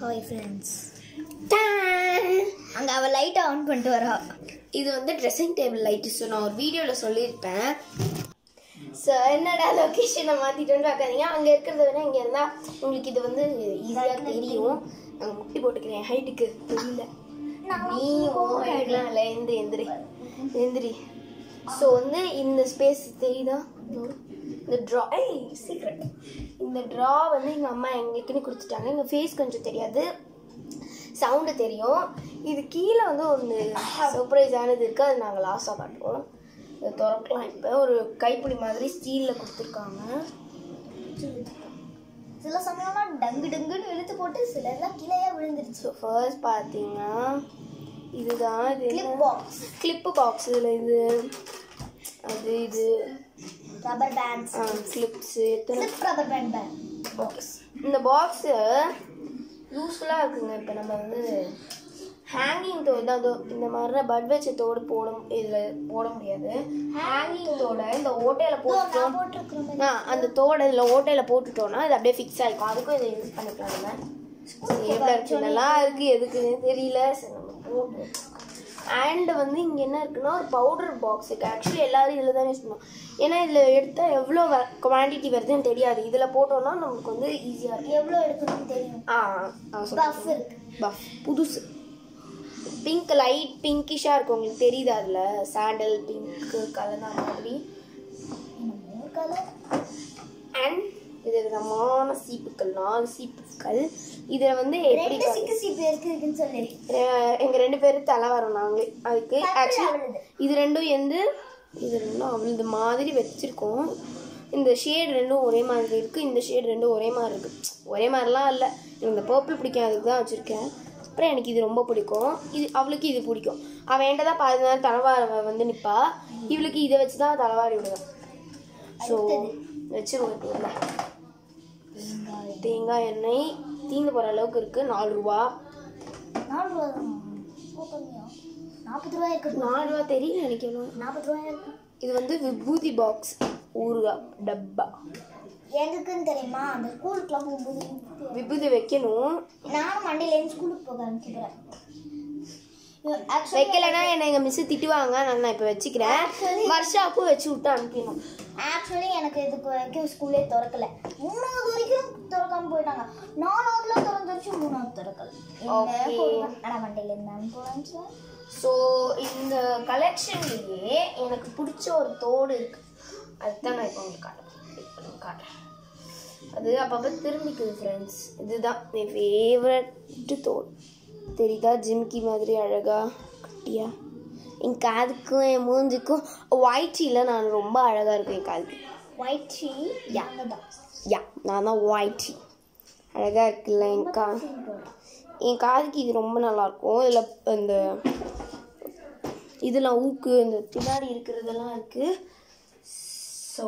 Hi friends அங்கே அவள் லைட்டை ஆன் பண்ணிட்டு வரா. இது வந்து ட்ரெஸ்ஸிங் டேபிள் லைட்டு ஸோ நான் ஒரு வீடியோவில் சொல்லியிருப்பேன். ஸோ என்னடா லொக்கேஷனை மாற்றிட்டோன்னு பார்க்காதீங்க. அங்கே இருக்கிறத விட இங்கே இருந்தால் உங்களுக்கு இது வந்து ஈஸியாக தெரியும். நாங்கள் முட்டி போட்டுக்கிறேன். ஹைட்டுக்கு தெரியல. நீ ஹைட்லாம் இல்லை. எந்திரி எந்திரி. எந்திரி. ஸோ வந்து இந்த ஸ்பேஸ் தெரியுதா. இந்த ட்ரா ஏய் சீக்ரெட் இந்த ட்ரா வந்து எங்கள் அம்மா எங்களுக்குன்னு கொடுத்துட்டாங்க. எங்கள் ஃபேஸ் கொஞ்சம் தெரியாது. சவுண்டு தெரியும். இது கீழே வந்து ஒன்று சர்ப்ரைஸானது இருக்குது அது நாங்கள் லாஸாக காட்டுவோம். இதை திறக்கலாம் இப்போ. ஒரு கைப்பிடி மாதிரி ஸ்டீலில் கொடுத்துருக்காங்க. சில சமயம்லாம் டங்கு டங்குன்னு இழுத்து போட்டு சிலர்லாம் கீழே விழுந்துருச்சு. ஃபர்ஸ்ட் பார்த்தீங்கன்னா இதுதான் இது கிளிப் பாக்ஸ் கிளிப்பு பாக்ஸ் இதில் இது. அது இது. ரப்பர் பேண்ட்ஸ் கிளிப்ஸு எத்தனை? ரப்பர் பேண்ட் பாக்ஸ் இந்த பாக்ஸு யூஸ்ஃபுல்லாக இருக்குங்க. இப்போ நம்ம வந்து ஹேங்கிங் தோடு அதோ இந்த மாதிரி பட் வச்ச தோடு போட இதில் போட முடியாது. ஹேங்கிங் தோட இந்த ஓட்டையில் போட்டோம் போட்டிருக்கிறோம் ஆ அந்த தோடை இதில் ஓட்டையில் போட்டுட்டோம்னா அது அப்படியே ஃபிக்ஸ் ஆகிக்கும் அதுக்கும் இதை யூஸ் பண்ணிக்கலாம் நம்ம. எவ்வளோ இதெல்லாம் இருக்குது எதுக்குன்னு தெரியல. சரி நம்ம போட்டு. அண்ட் வந்து இங்கே என்ன இருக்குன்னா ஒரு பவுடர் பாக்ஸ் இருக்குது ஆக்சுவலி எல்லாரும் இதில் தான் யூஸ் பண்ணுவோம் ஏன்னா இதில் எடுத்தால் எவ்வளோ குவான்டிட்டி வருதுன்னு தெரியாது. இதில் போட்டோம்னா நமக்கு வந்து ஈஸியாக இருக்கும். எவ்வளோ எடுக்கணும்னு தெரியும். ஆ பஃப் இருக்கு. பஃப் புதுசு. பிங்க் லைட் பிங்கிஷாக இருக்கும் உங்களுக்கு தெரியுது அதில்? சாண்டல் பிங்க் கலந்தா மாதிரி. கலர் அண்ட் இது விதமான சீப்புக்கள் நாலு சீப்புக்கள். இதில் வந்து எப்படி ரெண்டு சிக்கு சீப்பு இருக்குதுன்னு சொல்லி அஹ் எங்க ரெண்டு பேரும் தலை வரோம் நாங்களே. அதுக்கு ஆக்சுவலி. இது ரெண்டும் எந்து இது ரெண்டும் அவளது மாதிரி வச்சிருக்கோம். இந்த ஷேட் ரெண்டும் ஒரே மாதிரி இருக்கு. இந்த ஷேட் ரெண்டும் ஒரே மாதிரி இருக்கு. ஒரே மாதிரிலாம் இல்லை. இந்த பர்பிள் பிடிக்கும் அதுக்கு தான் வச்சிருக்கேன். அப்புறம் எனக்கு இது ரொம்ப பிடிக்கும். இது அவளுக்கு இது பிடிக்கும். அவன் என்கிட்ட தான் பாதி நேரம் தலைவார வந்து நிற்பா இவளுக்கு இதை வச்சு தான் தலைவாரி விடுவேன். ஸோ வச்சு உங்களுக்கு தேங்காய் எண்ணெய் தீந்து போகிற அளவுக்கு இருக்குது நாலு ரூபா. நாலு ரூபா நாற்பது ரூபாய் இருக்கு. நாலு ரூபா தெரியல எனக்கு எவ்வளோ நாற்பது ரூபாய் இருக்கு. இது வந்து விபூதி பாக்ஸ் ஊறுகாய் டப்பா. எதுக்குன்னு தெரியுமா? அந்த ஸ்கூலுக்குலாம் போகும்போது விபூதி வைக்கணும். நானும் மண்டேலேருந்து ஸ்கூலுக்கு போக ஆரம்பிச்சுக்கிறேன் வைக்கலைன்னா என்னை எங்கள் மிஸ்ஸு திட்டுவாங்க. நான் நான் இப்போ வச்சுக்கிறேன். வருஷாக்கும் வச்சு விட்டு அனுப்பிடணும். ஆக்சுவலி எனக்கு இதுக்கு வரைக்கும் ஸ்கூலே திறக்கல. மூணாவது வரைக்கும் திறக்காம போயிட்டாங்க. நாலாவதுல திறந்துருச்சு மூணாவது திறக்கல. அனுப்புவாங்க ஸோ இந்த கலெக்ஷன்லேயே எனக்கு பிடிச்ச ஒரு தோடு இருக்கு. அதுதான் நான் இப்போ உங்களுக்கு காட்டுறேன். காட்டுறேன். அது அப்பப்போ திரும்பிக்குது ஃப்ரெண்ட்ஸ் இதுதான் என் ஃபேவரட் தோடு. தெரியுதா? ஜிம்கி மாதிரி அழகா குட்டியா? என் காதுக்கும் என் மூஞ்சுக்கும் ஒயிட்டியில் நான் ரொம்ப அழகாக இருக்கும் என் காதுக்கு ஒயிட் டீ யா யா. நான் தான் ஒயிட்டி அழகாக இருக்குல்ல என் கா என் காதுக்கு இது ரொம்ப நல்லாயிருக்கும் இதில் இந்த இதெல்லாம் ஊக்கு இந்த பின்னாடி இருக்கிறதெல்லாம் இருக்குது ஸோ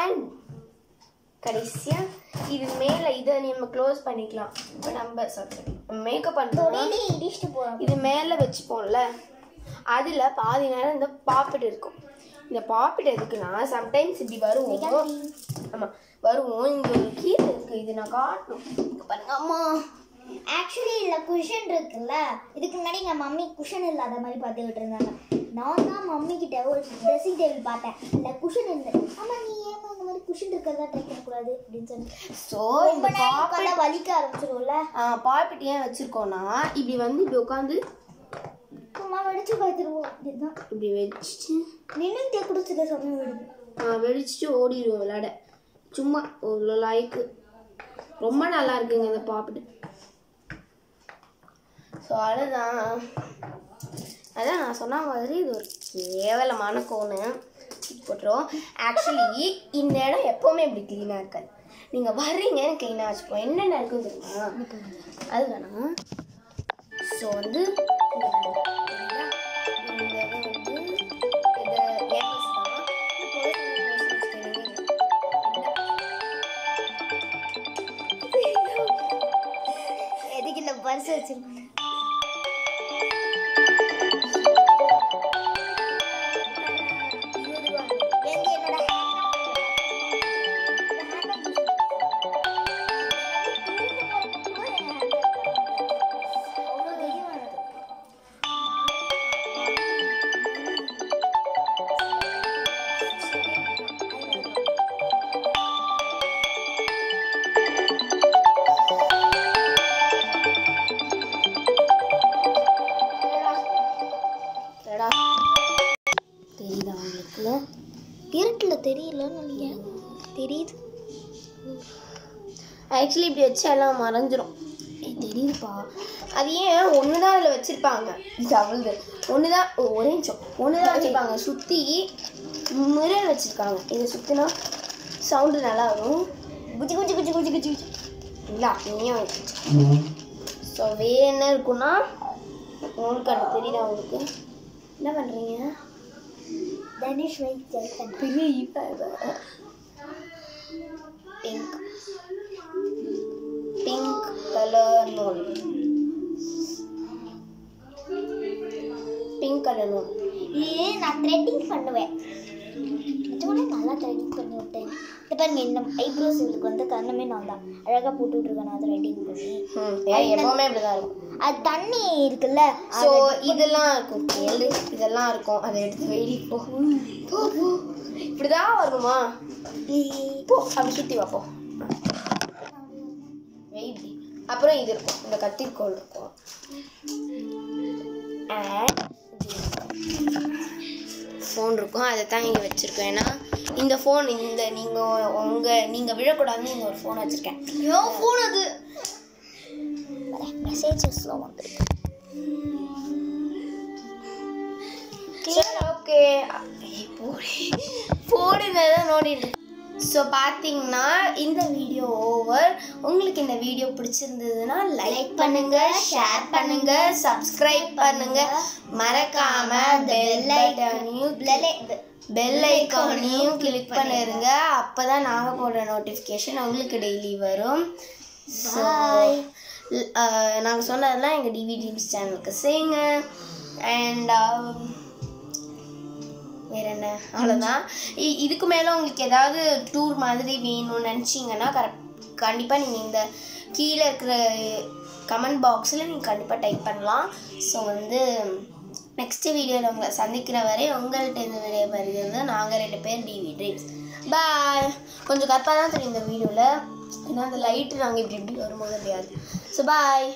அண்ட் கடைசியாக இது மேலே இதை நம்ம க்ளோஸ் பண்ணிக்கலாம். இப்போ நம்ம சாரி மேக்கப் போகிறோம் இது மேலே வச்சுப்போம்ல. அதில் பாதி நேரம் இந்த பாப்பிட் இருக்கும். இந்த பாப்பிட் எதுக்குன்னா சம்டைம்ஸ் இப்படி வருவோம். ஆமாம் வருவோம். இங்கே ஒரு கீழே இருக்குது இது நான் காட்டணும். பாருங்க அம்மா. ஆக்சுவலி இதில் குஷன் இருக்குல்ல? இதுக்கு முன்னாடி எங்கள் மம்மி குஷன் இல்லாத மாதிரி பார்த்துக்கிட்டு இருந்தாங்க. நான் தான் மம்மி கிட்ட ஒரு ட்ரெஸ்ஸிங் டேபிள் பார்த்தேன். இல்லை குஷன் இருந்தது. ஆமாம் நீ ஏமா இந்த மாதிரி குஷன் இருக்கிறதா ட்ரை பண்ணக்கூடாது? அப்படின்னு சொல்லி. ஸோ இந்த நேரம் பாப்பிட் வலிக்க ஆரம்பிச்சிரும்ல? பாப்பிட் ஏன் வச்சுருக்கோன்னா இப்படி வந்து இப்படி உட்காந்து சும்மா வெடிச்சு பார்த்துருவோம். இதுதான். இப்படி வச்சுட்டு நின்றுட்டே குடிச்சிக்க சமயம் விடுது ஆ, வெடிச்சிட்டு ஓடிடுவோம் விளாட சும்மா ஒரு லாய்க்கு ரொம்ப நல்லா இருக்குங்க இந்த பாப்பிட்டு ஸோ அதுதான் அதான் நான் சொன்ன மாதிரி இது ஒரு கேவலமான கோணு போட்டுரும் ஆக்சுவலி இந்த இடம் எப்போவுமே இப்படி க்ளீனாக இருக்காது. நீங்கள் வர்றீங்க க்ளீனாக வச்சுப்போம் என்னென்ன இருக்கும் தெரியுமா? அது வேணாம் ஸோ வந்து இங்க பாருங்க. தெரியுதா அவங்களுக்கு இருட்டில் தெரியலன்னு நினைக்கிறேன். தெரியுது. ஆக்சுவலி இப்படி வச்சா எல்லாம் மறைஞ்சிரும். தெரியுதுப்பா. அது ஏன் ஒன்று தான் அதில் வச்சுருப்பாங்க. இது ஒன்று தான் ஒரே நிமிஷம். ஒன்று தான் வச்சுருப்பாங்க. சுற்றி மிரர் வச்சுருக்காங்க. இதை சுற்றினா சவுண்டு நல்லா வரும். குச்சி குச்சி குச்சி குச்சி குச்சி குச்சி. இல்லை அப்படியே ஸோ வேறு என்ன இருக்குன்னா உங்களுக்கு அது தெரியுதா அவங்களுக்கு என்ன பண்ணுறீங்க தனுஷ் வை ஜெயித்தன் பெரிய பிங்க் பிங்க் கலர் நூல் பிங்க் கலர் நூல் இது நான் த்ரெட்டிங் பண்ணுவேன் நிஜமாலே நல்லா த்ரெட்டிங் பண்ணி விட்டேன் இந்த பாருங்க இந்த ஐப்ரோஸ் இதுக்கு வந்து கண்ணமே நான் தான் அழகாக போட்டு விட்ருக்கேன் நான் த்ரெட்டிங் பண்ணி ம் ஏ- எப்பவுமே இப்படி தான் இருக்கும் அது தண்ணி இருக்குல்ல ஸோ இதெல்லாம் இருக்கும். கேளு இதெல்லாம் இருக்கும். அதை எடுத்து வெடி போ. போ போ. இப்படிதான் வரணுமா? போ அப்படி சுற்றி வா போ. வெயிட் அப்புறம் இது இருக்கும். இந்த கத்திரிக்கோள் இருக்கும். ஃபோன் இருக்கும். அதை தான் இங்கே வச்சுருக்கேன் ஏன்னா இந்த ஃபோன் இந்த நீங்கள் உங்கள் நீங்கள் விழக்கூடாதுன்னு இந்த ஒரு ஃபோன் வச்சுருக்கேன். ஃபோன் அது. மெசேஜஸ்லாம் வந்துருக்கு சரி ஓகே போடுங்க தான் நோண்டிட்டு ஸோ பார்த்தீங்கன்னா இந்த வீடியோ ஓவர் உங்களுக்கு இந்த வீடியோ பிடிச்சிருந்ததுன்னா லைக் பண்ணுங்க ஷேர் பண்ணுங்க சப்ஸ்கிரைப் பண்ணுங்க. மறக்காம பெல் ஐக்கானையும் பெல் ஐக்கானையும் கிளிக் பண்ணிருங்க. அப்பதான் நாங்க போடுற நோட்டிஃபிகேஷன் உங்களுக்கு டெய்லி வரும். ஸோ நாங்கள் சொன்னதெல்லாம் எங்கள் டிவி ட்ரீம்ஸ் சேனலுக்கு செய்யுங்க. அண்ட் um, வேற என்ன? அவ்வளோதான் இ- இதுக்கு மேலே உங்களுக்கு ஏதாவது டூர் மாதிரி வேணும்னு நினச்சிங்கன்னா கரெக்ட் கண்டிப்பாக நீங்கள் இந்த கீழே இருக்கிற கமெண்ட் பாக்ஸில் நீங்கள் கண்டிப்பாக டைப் பண்ணலாம். ஸோ வந்து நெக்ஸ்ட் வீடியோவில் உங்களை சந்திக்கிற வரை உங்கள்கிட்ட இந்த வீடியோ வருகிறது நாங்கள் ரெண்டு பேர் டிவி ட்ரீம்ஸ் பாய் கொஞ்சம் கற்பாக தான் தெரியும் இந்த வீடியோவில் ஏன்னா அந்த லைட்டு நாங்கள் இப்படி இப்படி வரும்போது தெரியாது ஸோ பாய்